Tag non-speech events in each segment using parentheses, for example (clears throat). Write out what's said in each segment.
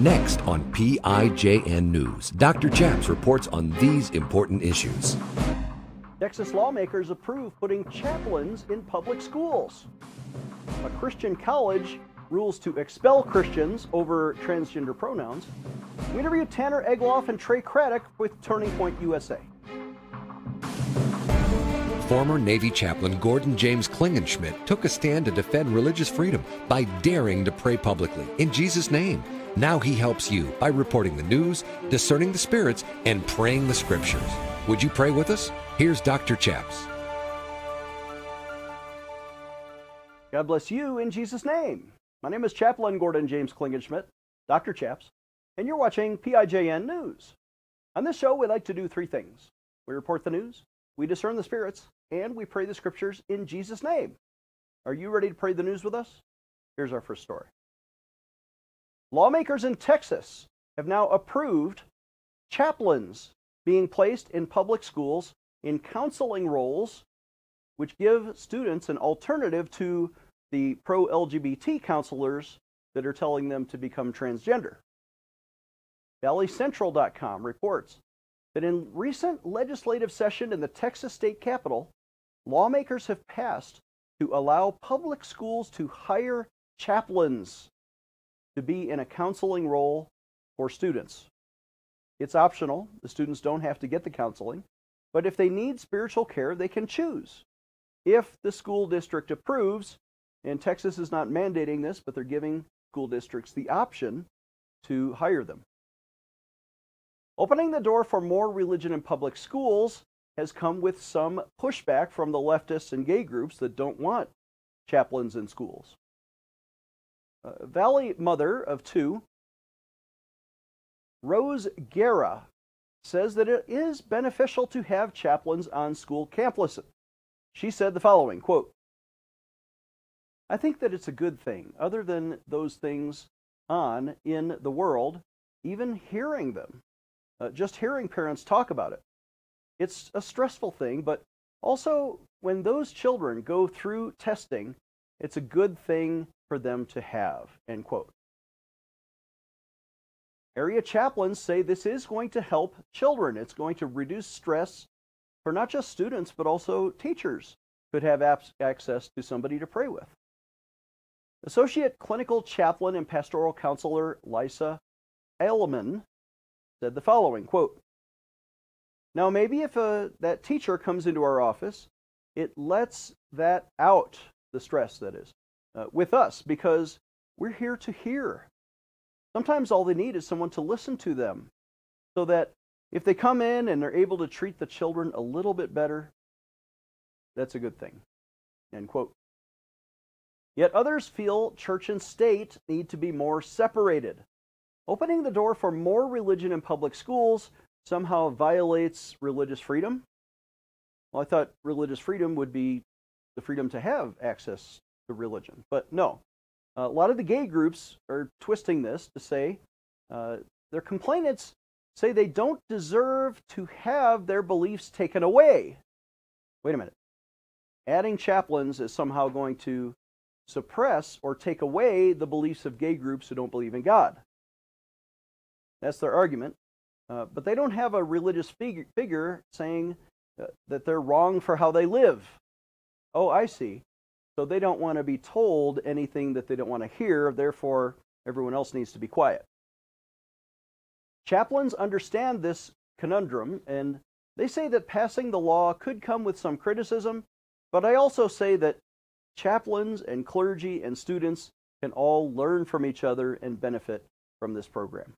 Next on PIJN News, Dr. Chaps reports on these important issues. Texas lawmakers approve putting chaplains in public schools. A Christian college rules to expel Christians over transgender pronouns. We interview Tanner Egloff and Trey Craddock with Turning Point USA. Former Navy chaplain Gordon James Klingenschmitt took a stand to defend religious freedom by daring to pray publicly in Jesus' name. Now he helps you by reporting the news, discerning the spirits, and praying the scriptures. Would you pray with us? Here's Dr. Chaps. God bless you in Jesus' name. My name is Chaplain Gordon James Klingenschmitt, Dr. Chaps, and you're watching PIJN News. On this show, we like to do three things we report the news, we discern the spirits, and we pray the scriptures in Jesus' name. Are you ready to pray the news with us? Here's our first story. Lawmakers in Texas have now approved chaplains being placed in public schools in counseling roles, which give students an alternative to the pro LGBT counselors that are telling them to become transgender. ValleyCentral.com reports that in recent legislative session in the Texas state capitol, lawmakers have passed to allow public schools to hire chaplains to be in a counseling role for students. It's optional. The students don't have to get the counseling. But if they need spiritual care, they can choose. If the school district approves, and Texas is not mandating this, but they're giving school districts the option to hire them. Opening the door for more religion in public schools has come with some pushback from the leftists and gay groups that don't want chaplains in schools. Uh, Valley mother of two, Rose Guerra, says that it is beneficial to have chaplains on school campuses. She said the following quote, I think that it's a good thing, other than those things on in the world, even hearing them, uh, just hearing parents talk about it. It's a stressful thing, but also when those children go through testing, it's a good thing for them to have. End quote. Area chaplains say this is going to help children. It's going to reduce stress for not just students, but also teachers could have access to somebody to pray with. Associate Clinical Chaplain and Pastoral Counselor Lisa Eilman said the following quote, Now, maybe if a, uh, that teacher comes into our office, it lets that out, the stress that is uh, with us because we're here to hear. Sometimes all they need is someone to listen to them so that if they come in and they're able to treat the children a little bit better, that's a good thing. End quote. Yet others feel church and state need to be more separated. Opening the door for more religion in public schools somehow violates religious freedom. Well, I thought religious freedom would be the freedom to have access to religion. But no, a lot of the gay groups are twisting this to say uh, their complainants say they don't deserve to have their beliefs taken away. Wait a minute. Adding chaplains is somehow going to suppress or take away the beliefs of gay groups who don't believe in God. That's their argument. Uh, but they don't have a religious figure, figure saying uh, that they're wrong for how they live. Oh, I see. So they don't want to be told anything that they don't want to hear, therefore, everyone else needs to be quiet. Chaplains understand this conundrum, and they say that passing the law could come with some criticism, but I also say that chaplains and clergy and students can all learn from each other and benefit from this program.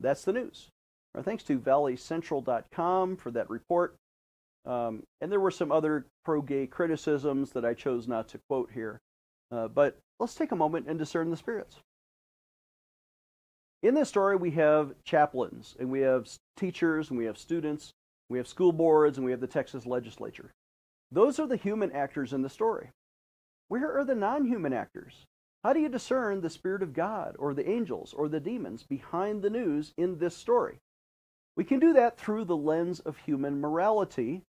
That's the news. Our thanks to valleycentral.com for that report. Um, and there were some other pro gay criticisms that I chose not to quote here. Uh, but let's take a moment and discern the spirits. In this story, we have chaplains, and we have teachers, and we have students, we have school boards, and we have the Texas legislature. Those are the human actors in the story. Where are the non human actors? How do you discern the Spirit of God, or the angels, or the demons behind the news in this story? We can do that through the lens of human morality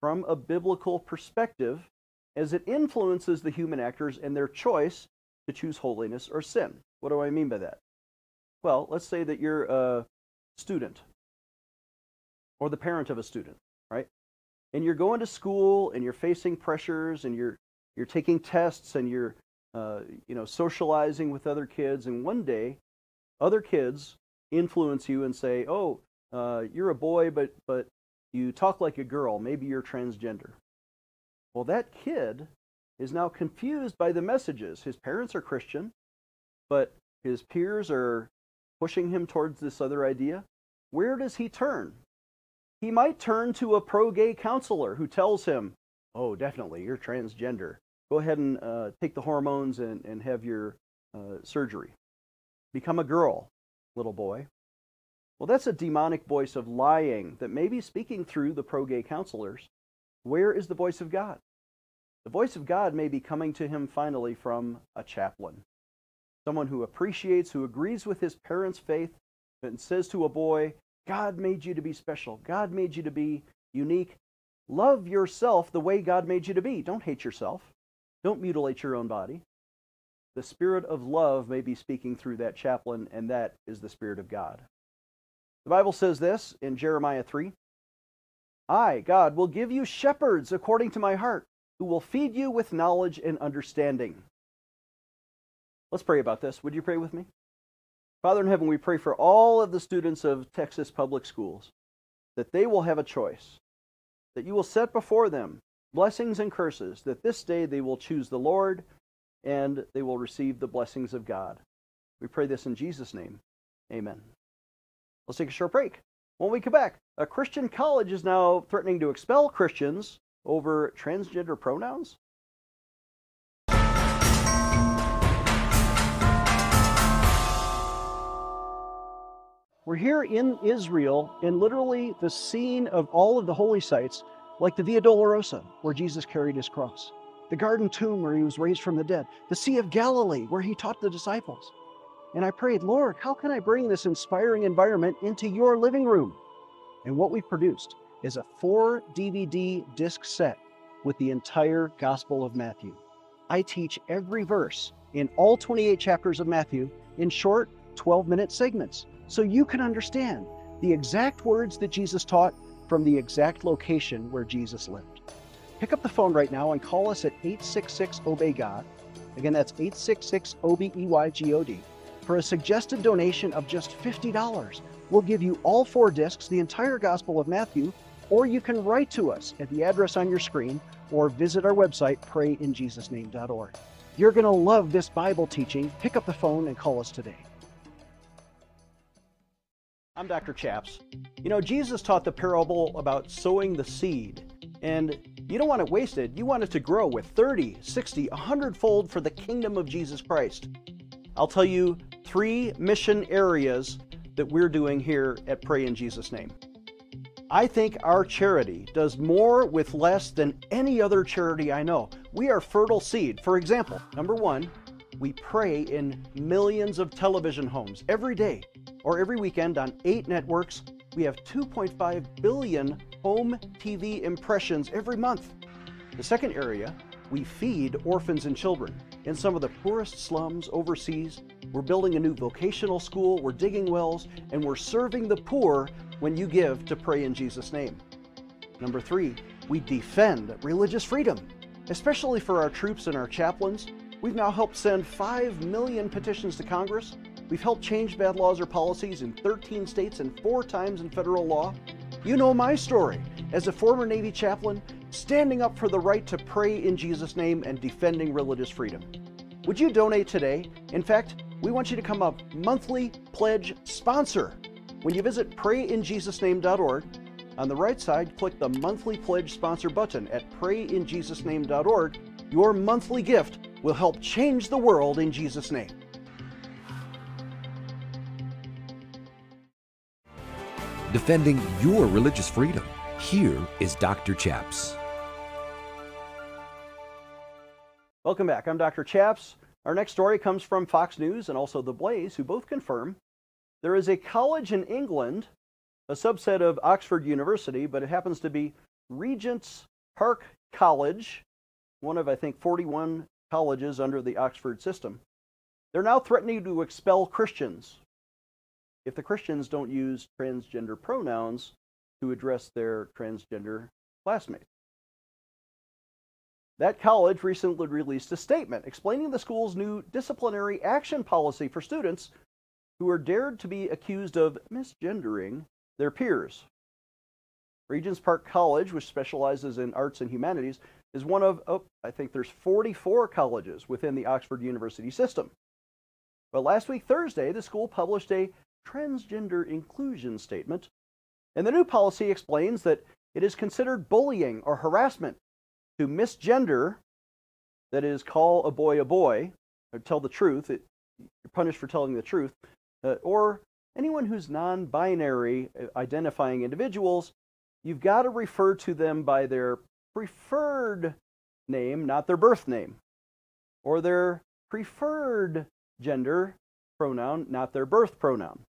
from a biblical perspective as it influences the human actors and their choice to choose holiness or sin. What do I mean by that? Well, let's say that you're a student or the parent of a student, right? And you're going to school and you're facing pressures and you're you're taking tests and you're uh, you know socializing with other kids and one day other kids influence you and say, "Oh, uh, you're a boy, but but you talk like a girl. Maybe you're transgender." Well, that kid is now confused by the messages. His parents are Christian, but his peers are pushing him towards this other idea. Where does he turn? He might turn to a pro gay counselor who tells him, Oh, definitely, you're transgender. Go ahead and uh, take the hormones and, and have your uh, surgery. Become a girl, little boy. Well, that's a demonic voice of lying that may be speaking through the pro gay counselors. Where is the voice of God? The voice of God may be coming to him finally from a chaplain, someone who appreciates, who agrees with his parents' faith, and says to a boy, God made you to be special. God made you to be unique. Love yourself the way God made you to be. Don't hate yourself. Don't mutilate your own body. The spirit of love may be speaking through that chaplain, and that is the spirit of God. The Bible says this in Jeremiah 3 I, God, will give you shepherds according to my heart, who will feed you with knowledge and understanding. Let's pray about this. Would you pray with me? Father in heaven, we pray for all of the students of Texas public schools that they will have a choice, that you will set before them blessings and curses, that this day they will choose the Lord and they will receive the blessings of God. We pray this in Jesus' name. Amen. Let's take a short break. When we come back, a Christian college is now threatening to expel Christians over transgender pronouns. We're here in Israel, in literally the scene of all of the holy sites, like the Via Dolorosa, where Jesus carried his cross, the garden tomb where he was raised from the dead, the Sea of Galilee, where he taught the disciples. And I prayed, Lord, how can I bring this inspiring environment into your living room? And what we've produced is a four DVD disc set with the entire Gospel of Matthew. I teach every verse in all 28 chapters of Matthew in short 12 minute segments so you can understand the exact words that Jesus taught from the exact location where Jesus lived. Pick up the phone right now and call us at 866 Obey God. Again, that's 866 O B E Y G O D. For a suggested donation of just $50, we'll give you all four discs, the entire Gospel of Matthew, or you can write to us at the address on your screen or visit our website, prayinjesusname.org. You're going to love this Bible teaching. Pick up the phone and call us today. I'm Dr. Chaps. You know, Jesus taught the parable about sowing the seed, and you don't want it wasted. You want it to grow with 30, 60, 100 fold for the kingdom of Jesus Christ. I'll tell you three mission areas that we're doing here at Pray in Jesus' Name. I think our charity does more with less than any other charity I know. We are fertile seed. For example, number one, we pray in millions of television homes every day or every weekend on eight networks. We have 2.5 billion home TV impressions every month. The second area, we feed orphans and children. In some of the poorest slums overseas, we're building a new vocational school, we're digging wells, and we're serving the poor when you give to pray in Jesus' name. Number three, we defend religious freedom, especially for our troops and our chaplains. We've now helped send 5 million petitions to Congress. We've helped change bad laws or policies in 13 states and four times in federal law. You know my story as a former Navy chaplain, standing up for the right to pray in Jesus' name and defending religious freedom. Would you donate today? In fact, we want you to come a monthly pledge sponsor when you visit prayinjesusname.org, on the right side, click the monthly pledge sponsor button at prayinjesusname.org. Your monthly gift will help change the world in Jesus' name. Defending your religious freedom. Here is Dr. Chaps. Welcome back. I'm Dr. Chaps. Our next story comes from Fox News and also The Blaze, who both confirm there is a college in England, a subset of Oxford University, but it happens to be Regent's Park College, one of, I think, 41 colleges under the Oxford system. They're now threatening to expel Christians if the Christians don't use transgender pronouns to address their transgender classmates. That college recently released a statement explaining the school's new disciplinary action policy for students who are dared to be accused of misgendering their peers. Regents Park College, which specializes in arts and humanities, is one of, oh, I think there's 44 colleges within the Oxford University system. But last week, Thursday, the school published a transgender inclusion statement, and the new policy explains that it is considered bullying or harassment to misgender, that is, call a boy a boy, or tell the truth, it, you're punished for telling the truth, uh, or anyone who's non binary uh, identifying individuals, you've got to refer to them by their preferred name, not their birth name, or their preferred gender pronoun, not their birth pronoun.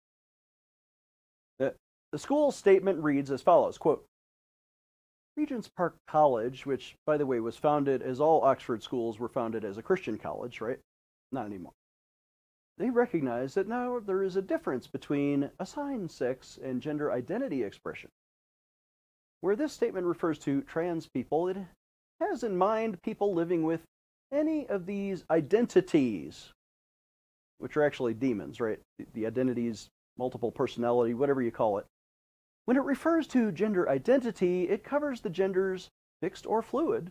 The, the school statement reads as follows quote, Regents Park College, which, by the way, was founded as all Oxford schools were founded as a Christian college, right? Not anymore. They recognize that now there is a difference between assigned sex and gender identity expression. Where this statement refers to trans people, it has in mind people living with any of these identities, which are actually demons, right? The identities, multiple personality, whatever you call it. When it refers to gender identity, it covers the genders, fixed or fluid,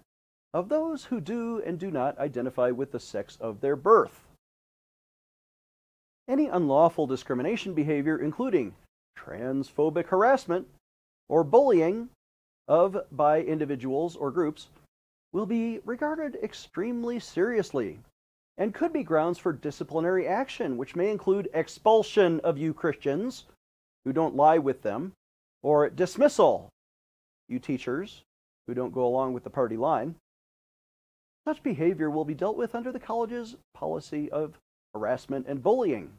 of those who do and do not identify with the sex of their birth. Any unlawful discrimination behavior, including transphobic harassment or bullying, of by individuals or groups will be regarded extremely seriously and could be grounds for disciplinary action, which may include expulsion of you Christians who don't lie with them, or dismissal, you teachers who don't go along with the party line. Such behavior will be dealt with under the college's policy of harassment and bullying,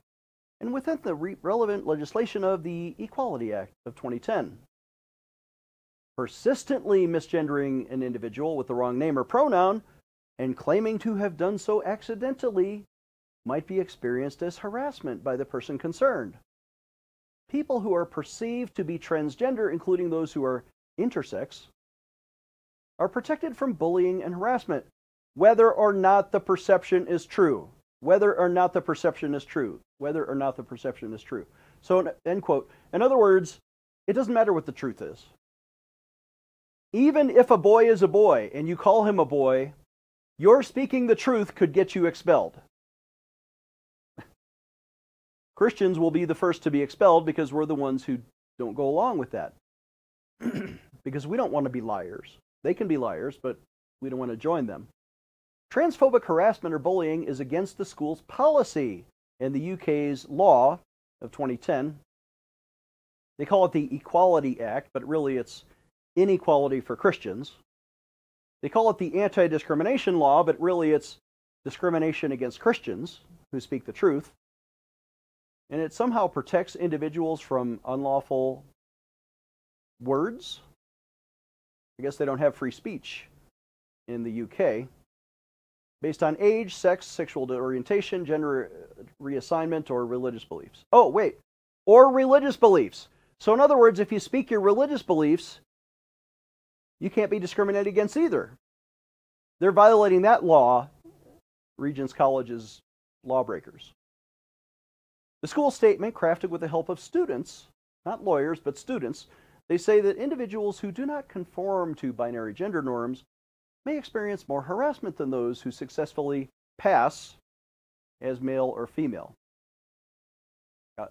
and within the re- relevant legislation of the Equality Act of 2010 persistently misgendering an individual with the wrong name or pronoun and claiming to have done so accidentally might be experienced as harassment by the person concerned. People who are perceived to be transgender, including those who are intersex, are protected from bullying and harassment, whether or not the perception is true. Whether or not the perception is true. Whether or not the perception is true. So, end quote. In other words, it doesn't matter what the truth is even if a boy is a boy and you call him a boy, your speaking the truth could get you expelled. Christians will be the first to be expelled because we're the ones who don't go along with that. (clears throat) because we don't want to be liars. They can be liars, but we don't want to join them. Transphobic harassment or bullying is against the school's policy in the UK's law of 2010. They call it the Equality Act, but really it's inequality for Christians. They call it the anti discrimination law, but really it's discrimination against Christians who speak the truth. And it somehow protects individuals from unlawful words. I guess they don't have free speech in the UK. Based on age, sex, sexual orientation, gender reassignment, or religious beliefs. Oh, wait, or religious beliefs. So, in other words, if you speak your religious beliefs, you can't be discriminated against either. They're violating that law, Regents College's lawbreakers. The school statement, crafted with the help of students, not lawyers, but students, they say that individuals who do not conform to binary gender norms may experience more harassment than those who successfully pass as male or female.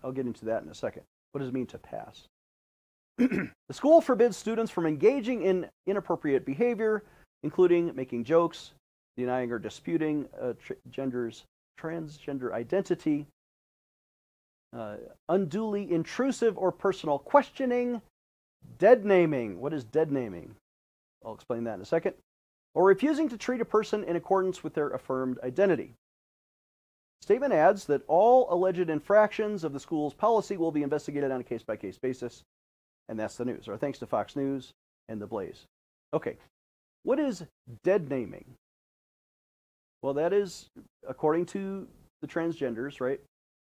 I'll get into that in a second. What does it mean to pass? (clears throat) the school forbids students from engaging in inappropriate behavior, including making jokes, denying or disputing a tr- gender's transgender identity, uh, unduly intrusive or personal questioning, dead naming. What is dead naming? I'll explain that in a second. Or refusing to treat a person in accordance with their affirmed identity. Statement adds that all alleged infractions of the school's policy will be investigated on a case by case basis and that's the news. Or thanks to Fox News and The Blaze. Okay, what is dead naming? Well, that is according to the transgenders, right?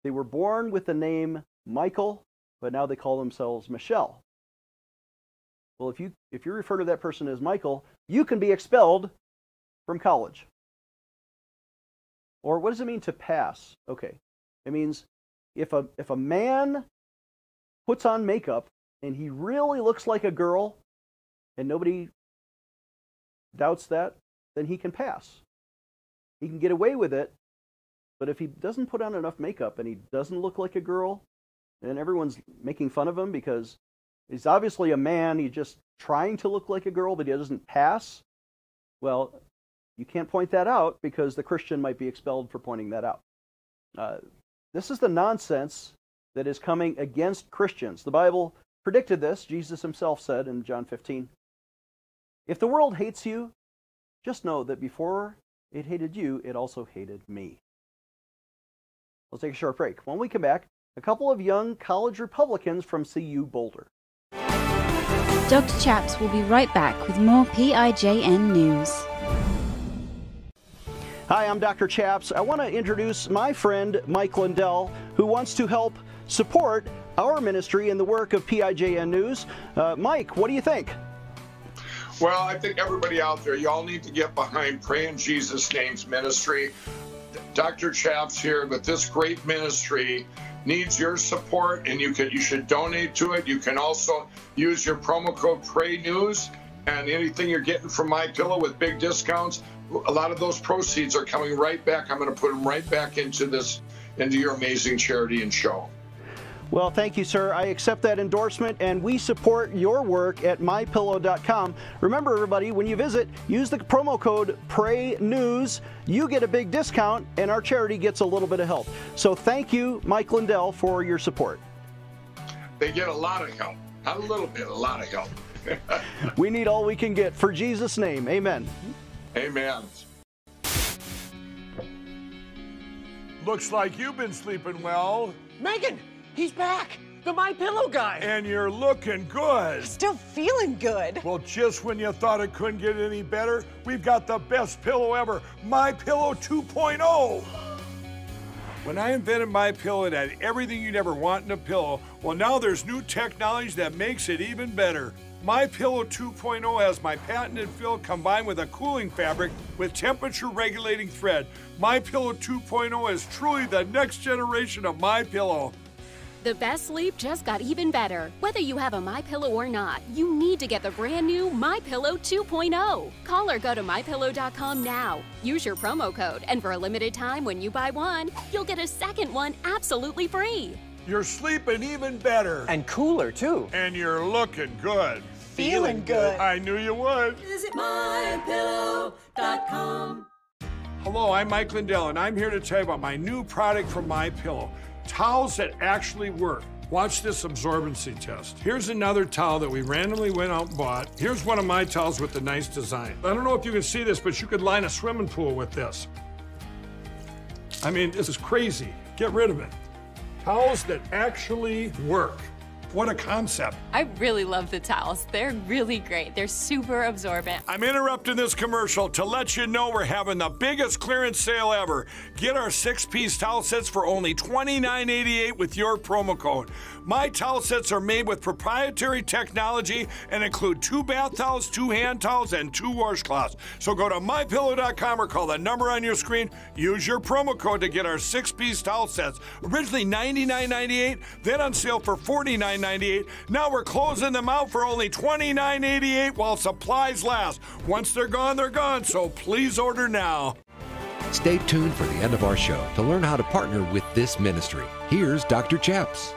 They were born with the name Michael, but now they call themselves Michelle. Well, if you if you refer to that person as Michael, you can be expelled from college. Or what does it mean to pass? Okay. It means if a if a man puts on makeup and he really looks like a girl and nobody doubts that, then he can pass. He can get away with it. But if he doesn't put on enough makeup and he doesn't look like a girl, and everyone's making fun of him because he's obviously a man, he's just trying to look like a girl, but he doesn't pass, well, you can't point that out because the Christian might be expelled for pointing that out. Uh, this is the nonsense that is coming against Christians. The Bible predicted this. Jesus himself said in John 15 If the world hates you, just know that before it hated you, it also hated me. Let's take a short break. When we come back, a couple of young college Republicans from CU Boulder. Dr. Chaps will be right back with more PIJN news. Hi, I'm Dr. Chaps. I want to introduce my friend Mike Lindell, who wants to help support our ministry in the work of PIJN News. Uh, Mike, what do you think? Well, I think everybody out there, y'all need to get behind Pray in Jesus' Name's ministry. Dr. Chaps here, but this great ministry needs your support, and you can you should donate to it. You can also use your promo code Pray News, and anything you're getting from My Pillow with big discounts, a lot of those proceeds are coming right back. I'm going to put them right back into this, into your amazing charity and show. Well, thank you, sir. I accept that endorsement, and we support your work at mypillow.com. Remember, everybody, when you visit, use the promo code PRAYNEWS. You get a big discount, and our charity gets a little bit of help. So thank you, Mike Lindell, for your support. They get a lot of help. Not a little bit, a lot of help. (laughs) we need all we can get. For Jesus' name, amen. Amen. Looks like you've been sleeping well. Megan, he's back. The My Pillow guy. And you're looking good. Still feeling good. Well, just when you thought it couldn't get any better, we've got the best pillow ever, My Pillow 2.0. When I invented My Pillow, it had everything you'd ever want in a pillow. Well, now there's new technology that makes it even better. My Pillow 2.0 has my patented fill combined with a cooling fabric with temperature regulating thread. My Pillow 2.0 is truly the next generation of My Pillow. The best sleep just got even better. Whether you have a My Pillow or not, you need to get the brand new My Pillow 2.0. Call or go to mypillow.com now. Use your promo code, and for a limited time, when you buy one, you'll get a second one absolutely free. You're sleeping even better. And cooler, too. And you're looking good. Feeling good. I knew you would. Visit mypillow.com. Hello, I'm Mike Lindell, and I'm here to tell you about my new product from My Pillow. Towels that actually work. Watch this absorbency test. Here's another towel that we randomly went out and bought. Here's one of my towels with the nice design. I don't know if you can see this, but you could line a swimming pool with this. I mean, this is crazy. Get rid of it. Towels that actually work. What a concept. I really love the towels. They're really great. They're super absorbent. I'm interrupting this commercial to let you know we're having the biggest clearance sale ever. Get our six piece towel sets for only $29.88 with your promo code. My towel sets are made with proprietary technology and include two bath towels, two hand towels, and two washcloths. So go to mypillow.com or call the number on your screen. Use your promo code to get our six piece towel sets. Originally $99.98, then on sale for $49.98. Now we're closing them out for only $29.88 while supplies last. Once they're gone, they're gone. So please order now. Stay tuned for the end of our show to learn how to partner with this ministry. Here's Dr. Chaps.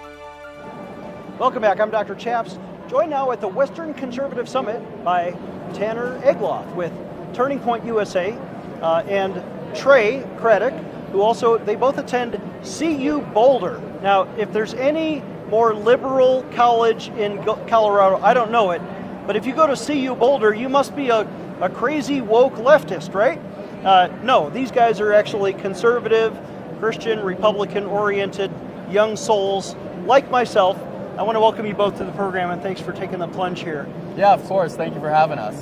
Welcome back. I'm Dr. Chaps. Joined now at the Western Conservative Summit by Tanner Egloff with Turning Point USA uh, and Trey Craddock, who also they both attend CU Boulder. Now, if there's any more liberal college in Colorado, I don't know it, but if you go to CU Boulder, you must be a, a crazy woke leftist, right? Uh, no, these guys are actually conservative, Christian, Republican oriented young souls like myself. I want to welcome you both to the program and thanks for taking the plunge here. Yeah, of course. Thank you for having us.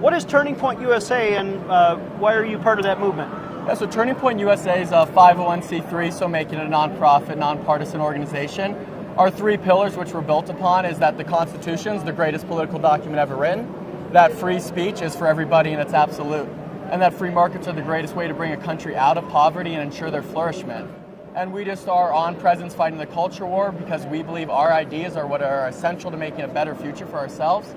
What is Turning Point USA and uh, why are you part of that movement? Yeah, so Turning Point USA is a 501c3, so making it a nonprofit, nonpartisan organization. our three pillars, which we're built upon, is that the Constitution is the greatest political document ever written, that free speech is for everybody and it's absolute, and that free markets are the greatest way to bring a country out of poverty and ensure their flourishment. And we just are on presence fighting the culture war because we believe our ideas are what are essential to making a better future for ourselves.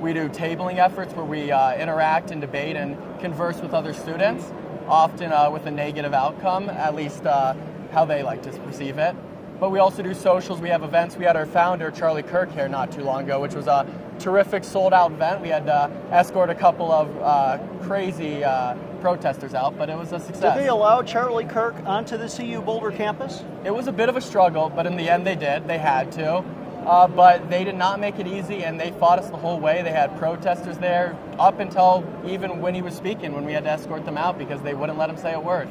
We do tabling efforts where we uh, interact and debate and converse with other students, often uh, with a negative outcome, at least uh, how they like to perceive it. But we also do socials. We have events. We had our founder, Charlie Kirk, here not too long ago, which was a terrific sold out event. We had to escort a couple of uh, crazy uh, protesters out, but it was a success. Did they allow Charlie Kirk onto the CU Boulder campus? It was a bit of a struggle, but in the end they did. They had to. Uh, but they did not make it easy, and they fought us the whole way. They had protesters there up until even when he was speaking, when we had to escort them out because they wouldn't let him say a word.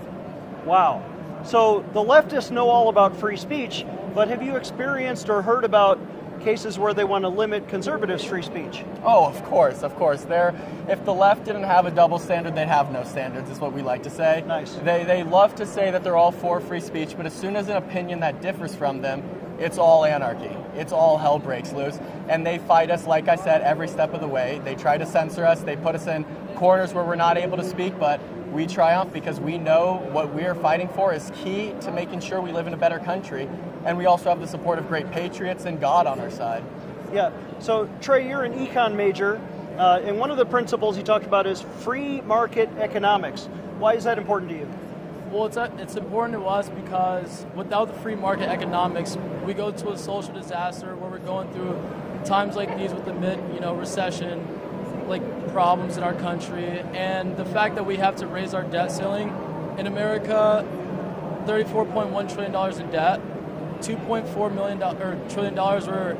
Wow. So the leftists know all about free speech, but have you experienced or heard about cases where they want to limit conservatives' free speech? Oh, of course, of course. There, if the left didn't have a double standard, they'd have no standards. Is what we like to say. Nice. They they love to say that they're all for free speech, but as soon as an opinion that differs from them, it's all anarchy. It's all hell breaks loose, and they fight us. Like I said, every step of the way. They try to censor us. They put us in corners where we're not able to speak, but we triumph because we know what we're fighting for is key to making sure we live in a better country. And we also have the support of great patriots and God on our side. Yeah. So, Trey, you're an econ major, uh, and one of the principles you talked about is free market economics. Why is that important to you? Well, it's, uh, it's important to us because without the free market economics, we go to a social disaster where we're going through times like these with the mid, you know, recession, like problems in our country, and the fact that we have to raise our debt ceiling in America, thirty-four point one trillion dollars in debt, two point four million or trillion dollars were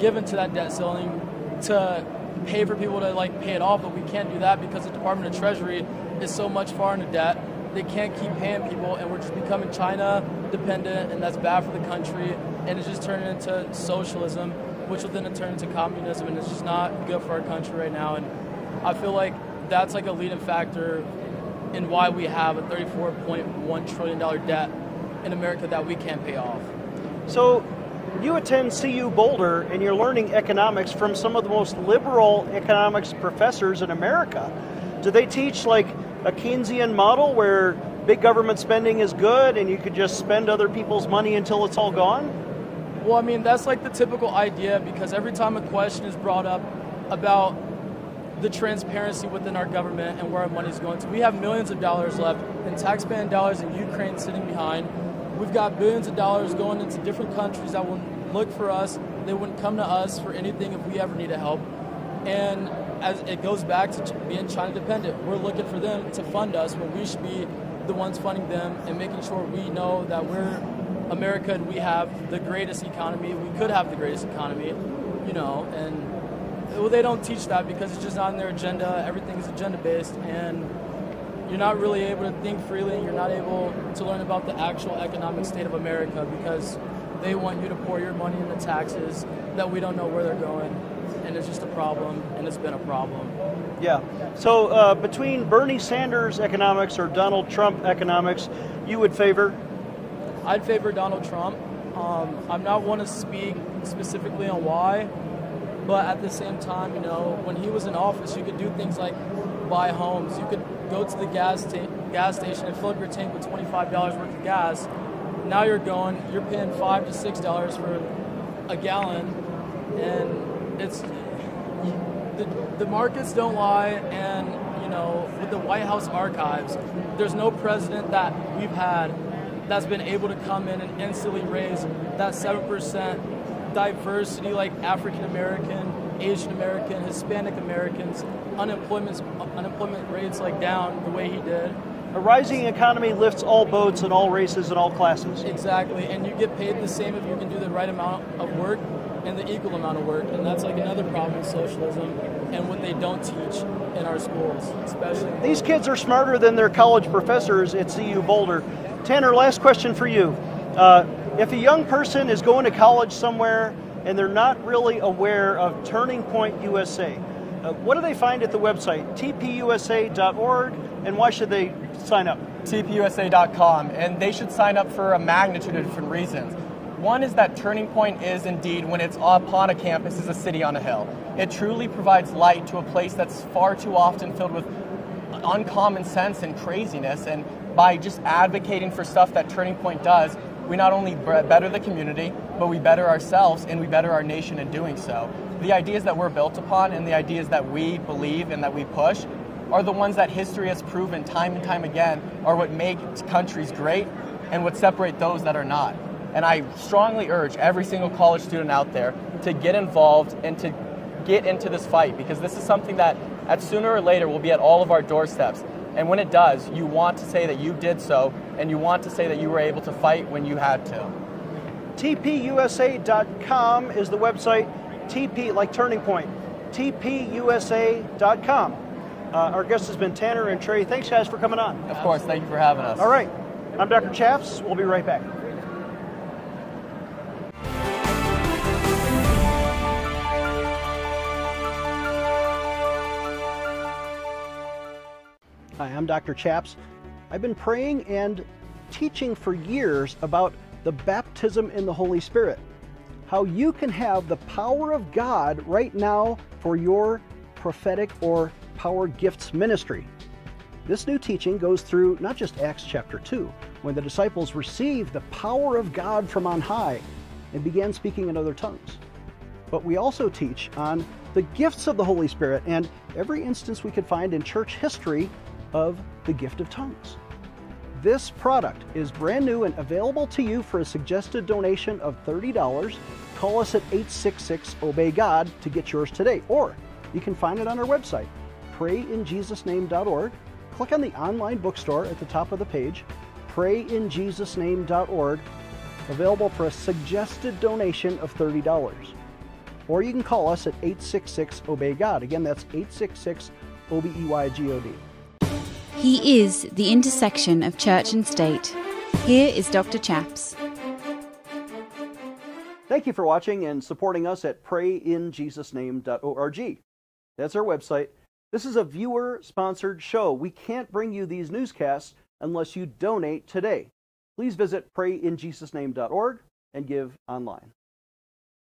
given to that debt ceiling to pay for people to like pay it off, but we can't do that because the Department of Treasury is so much far into debt. They can't keep paying people, and we're just becoming China dependent, and that's bad for the country, and it's just turning into socialism which will then turn into communism, and it's just not good for our country right now. And I feel like that's like a leading factor in why we have a $34.1 trillion debt in America that we can't pay off. So, you attend CU Boulder and you're learning economics from some of the most liberal economics professors in America. Do they teach like a Keynesian model where big government spending is good and you could just spend other people's money until it's all gone? Well, I mean, that's like the typical idea because every time a question is brought up about the transparency within our government and where our money is going to, we have millions of dollars left in taxpaying dollars in Ukraine sitting behind. We've got billions of dollars going into different countries that will look for us. They wouldn't come to us for anything if we ever needed help. And as it goes back to being China dependent, we're looking for them to fund us when we should be the ones funding them and making sure we know that we're America and we have the greatest economy. We could have the greatest economy, you know, and well, they don't teach that because it's just not in their agenda. Everything is agenda based, and you're not really able to think freely. You're not able to learn about the actual economic state of America because they want you to pour your money into taxes that we don't know where they're going, and it's just a problem, and it's been a problem. Yeah. So uh, between Bernie Sanders economics or Donald Trump economics, you would favor I'd favor Donald Trump. Um, I'm not one to speak specifically on why, but at the same time, you know, when he was in office, you could do things like buy homes. You could go to the gas ta- gas station and fill up your tank with $25 worth of gas. Now you're going, you're paying five to six dollars for a gallon, and it's the, the markets don't lie, and you know, with the White House archives, there's no president that we've had that's been able to come in and instantly raise that 7% diversity like African American, Asian American, Hispanic Americans, unemployment unemployment rates like down the way he did. A rising economy lifts all boats and all races and all classes. Exactly, and you get paid the same if you can do the right amount of work and the equal amount of work, and that's like another problem with socialism and what they don't teach in our schools, especially. These kids are smarter than their college professors at CU Boulder. Tanner, last question for you. Uh, if a young person is going to college somewhere and they're not really aware of Turning Point USA, uh, what do they find at the website, tpusa.org, and why should they sign up? tpusa.com, and they should sign up for a magnitude of different reasons. One is that Turning Point is indeed, when it's upon a campus, is a city on a hill. It truly provides light to a place that's far too often filled with uncommon sense and craziness. And by just advocating for stuff that Turning Point does, we not only better the community, but we better ourselves and we better our nation in doing so. The ideas that we're built upon and the ideas that we believe and that we push are the ones that history has proven time and time again are what make countries great and what separate those that are not. And I strongly urge every single college student out there to get involved and to get into this fight because this is something that at sooner or later will be at all of our doorsteps. And when it does, you want to say that you did so and you want to say that you were able to fight when you had to. TPUSA.com is the website. TP, like Turning Point. TPUSA.com. Uh, our guest has been Tanner and Trey. Thanks, guys, for coming on. Of course. Thank you for having us. All right. I'm Dr. Chaps. We'll be right back. Dr. Chaps. I've been praying and teaching for years about the baptism in the Holy Spirit. How you can have the power of God right now for your prophetic or power gifts ministry. This new teaching goes through not just Acts chapter 2, when the disciples received the power of God from on high and began speaking in other tongues. But we also teach on the gifts of the Holy Spirit and every instance we could find in church history of the gift of tongues. This product is brand new and available to you for a suggested donation of $30. Call us at 866 Obey God to get yours today, or you can find it on our website, prayinjesusname.org. Click on the online bookstore at the top of the page, prayinjesusname.org, available for a suggested donation of $30. Or you can call us at 866 Obey God. Again, that's 866 O B E Y G O D. He is the intersection of church and state. Here is Dr. Chaps. Thank you for watching and supporting us at prayinjesusname.org. That's our website. This is a viewer sponsored show. We can't bring you these newscasts unless you donate today. Please visit prayinjesusname.org and give online.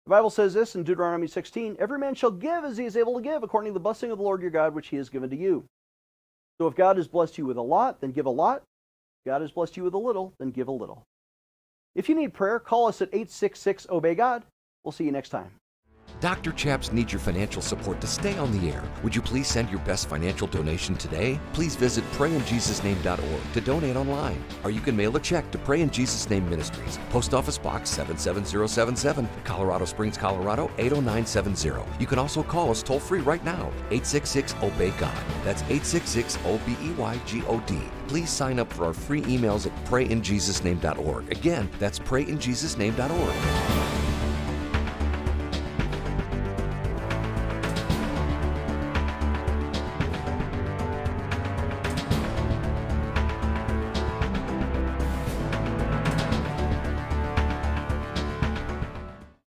The Bible says this in Deuteronomy 16 Every man shall give as he is able to give, according to the blessing of the Lord your God, which he has given to you. So if God has blessed you with a lot, then give a lot. If God has blessed you with a little, then give a little. If you need prayer, call us at 866 Obey God. We'll see you next time. Dr. Chaps needs your financial support to stay on the air. Would you please send your best financial donation today? Please visit prayinjesusname.org to donate online, or you can mail a check to Pray in Jesus Name Ministries, Post Office Box 77077, Colorado Springs, Colorado 80970. You can also call us toll free right now, 866 Obey God. That's 866 O B E Y G O D. Please sign up for our free emails at prayinjesusname.org. Again, that's prayinjesusname.org.